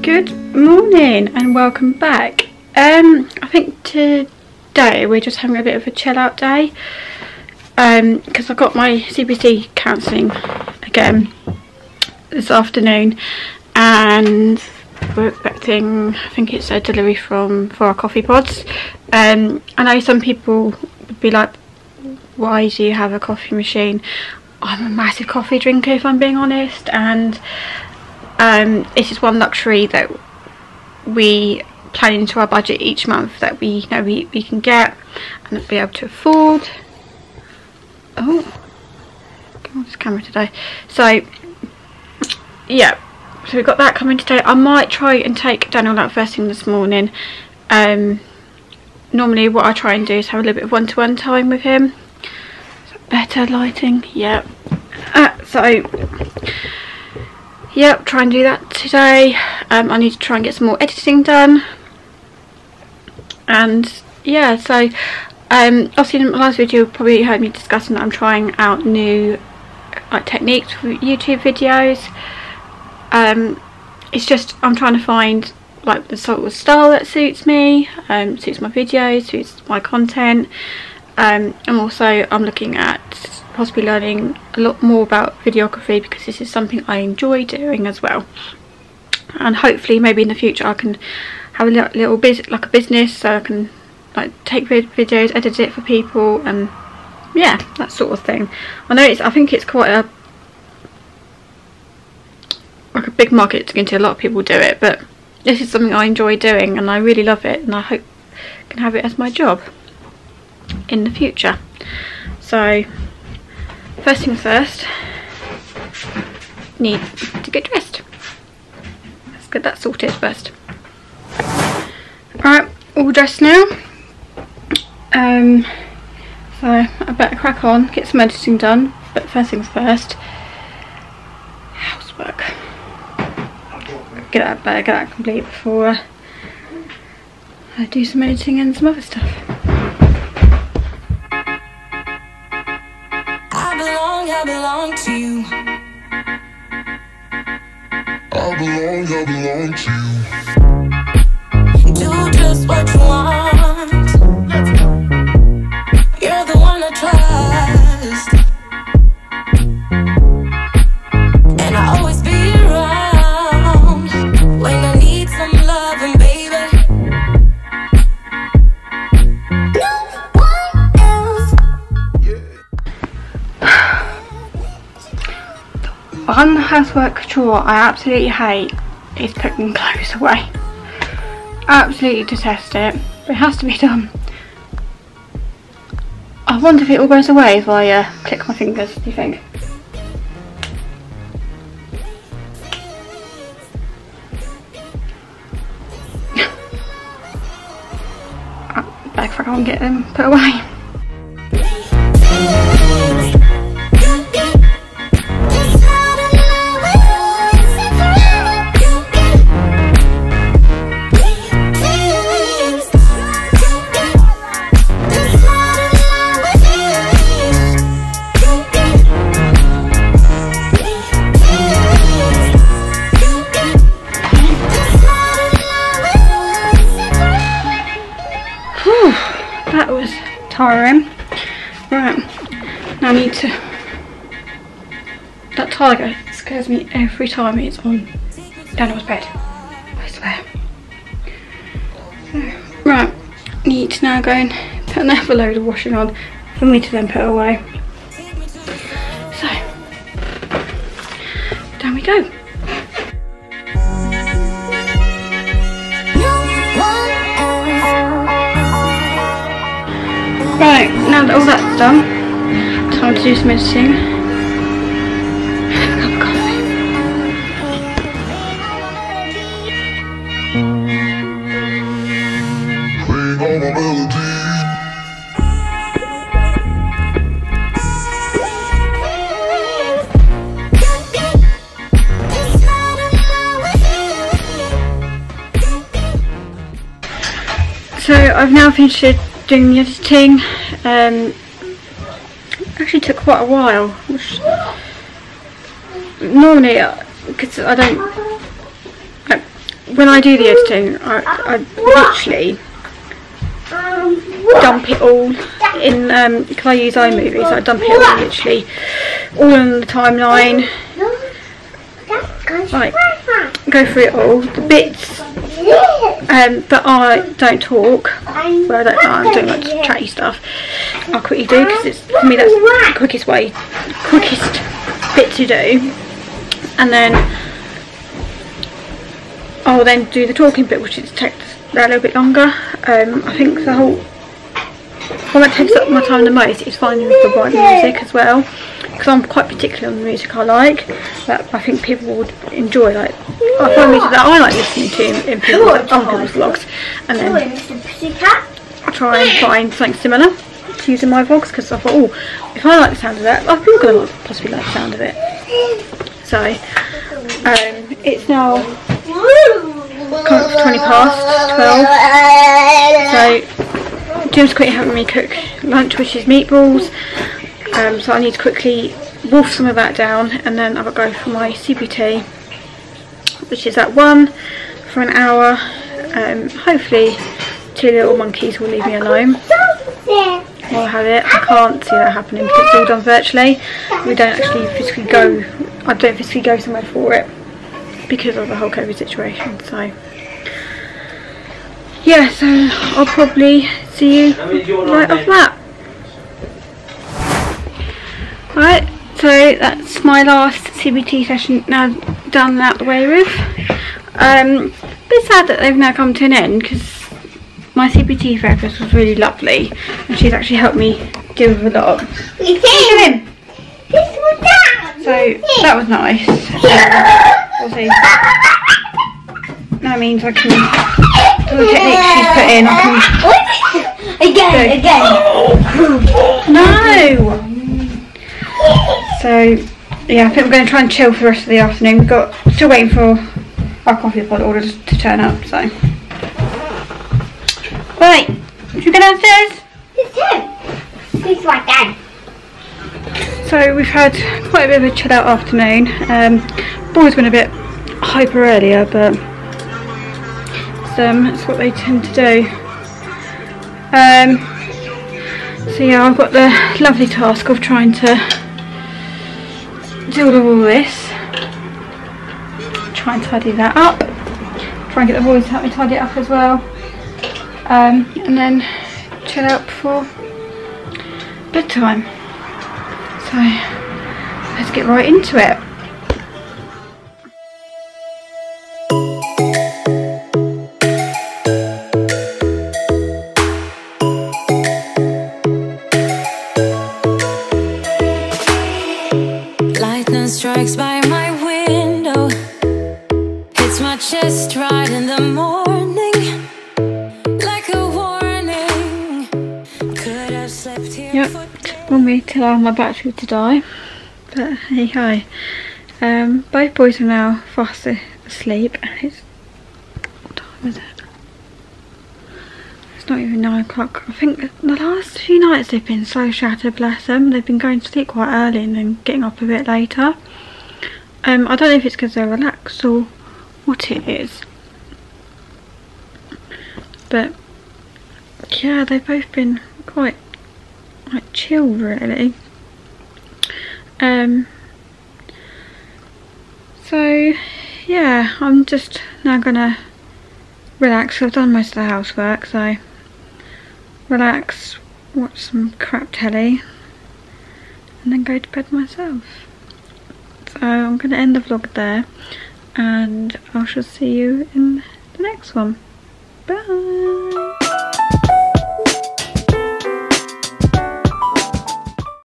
Good morning and welcome back. Um, I think today we're just having a bit of a chill out day because I've got my CBT counselling again this afternoon and we're expecting I think it's a delivery from for our coffee pods. Um, I know some people would be like why do you have a coffee machine I'm a massive coffee drinker if I'm being honest and um, it's one luxury that we plan into our budget each month that we you know we, we can get and be able to afford. Oh come on this camera today. So yeah so we've got that coming today. I might try and take Daniel out first thing this morning. Um, normally what I try and do is have a little bit of one-to-one -one time with him better lighting? Yeah uh, so yep try and do that today. Um, I need to try and get some more editing done. And yeah so um, obviously in my last video you probably heard me discussing that I'm trying out new like techniques for YouTube videos. Um, it's just I'm trying to find like the sort of style that suits me um, suits my videos suits my content um, and also I'm looking at possibly learning a lot more about videography because this is something I enjoy doing as well. And hopefully maybe in the future I can have a little, little bit like a business so I can like take videos edit it for people and yeah that sort of thing. I know it's I think it's quite a like a big market to get into a lot of people do it but this is something I enjoy doing and I really love it and I hope I can have it as my job in the future. So first things first need to get dressed. Let's get that sorted first. Alright all dressed now. Um so I better crack on get some editing done but first things first housework. Get that better get that complete before I do some editing and some other stuff belong, I belong to you. I belong, I belong to you. Do just what you want. Housework chore I absolutely hate is putting clothes away. Absolutely detest it, but it has to be done. I wonder if it all goes away if I uh, click my fingers, do you think? Better crack on and get them put away. That tiger scares me every time it's on Daniel's bed. I swear. So, right, need to now go and put another load of washing on for me to then put away. So, down we go. Right, now that all that's done, time to do some editing. I've now finished doing the editing. Um, actually took quite a while. Which normally, because I don't, when I do the editing, I, I literally dump it all in, because I use iMovie, so I dump it all literally all on the timeline, like, go through it all, the bits um, but I don't talk. Well, I don't, I don't like to chatty stuff. I'll quickly do because it's for me that's the quickest way, quickest bit to do. And then I'll then do the talking bit, which is takes that a little bit longer. Um, I think the whole what that takes up my time the most is finding the right music as well because I'm quite particular on the music I like. That I think people would enjoy like I find music that I like listening to in, in people's, other people's vlogs. And then I try and find something similar to use in my vlogs because I thought oh if I like the sound of that other people going to possibly like the sound of it. So um, it's now coming up to 20 past 12 so Jim's quite helping me cook lunch which is meatballs um, so I need to quickly wolf some of that down and then I'll go for my CBT which is at 1 for an hour. Um, hopefully two little monkeys will leave me alone. I'll have it. I can't see that happening because it's all done virtually. We don't actually physically go I don't physically go somewhere for it because of the whole COVID situation so. Yeah so I'll probably see you right off that so that's my last CBT session now done and out the way with. Um a bit sad that they've now come to an end because my CBT therapist was really lovely and she's actually helped me deal with a lot so that was nice. Um, that means I can all the techniques she's put in I can Again, again. no so yeah I think we're going to try and chill for the rest of the afternoon we've got still waiting for our coffee pod orders to turn up so right should we go downstairs. He's right down. So we've had quite a bit of a chill out afternoon. Um, boys been a bit hyper earlier, but it's, um, it's what they tend to do. Um, so yeah, I've got the lovely task of trying to do all this. Try and tidy that up. Try and get the boys to help me tidy it up as well. Um, and then chill out before bedtime. So let's get right into it. Strikes by my window. Hits my chest right in the morning. Like a warning. Could have slept here Yep, for took me till I had my battery to die. But hey hi. Um, both boys are now fast asleep. It's what time is it? It's not even nine o'clock. I think the last few nights they've been so shattered, bless them. They've been going to sleep quite early and then getting up a bit later. Um, I don't know if it's because they're relaxed or what it is. But yeah, they've both been quite like chill really. Um so yeah, I'm just now gonna relax. I've done most of the housework, so relax, watch some crap telly and then go to bed myself. So I'm gonna end the vlog there and I shall see you in the next one. Bye!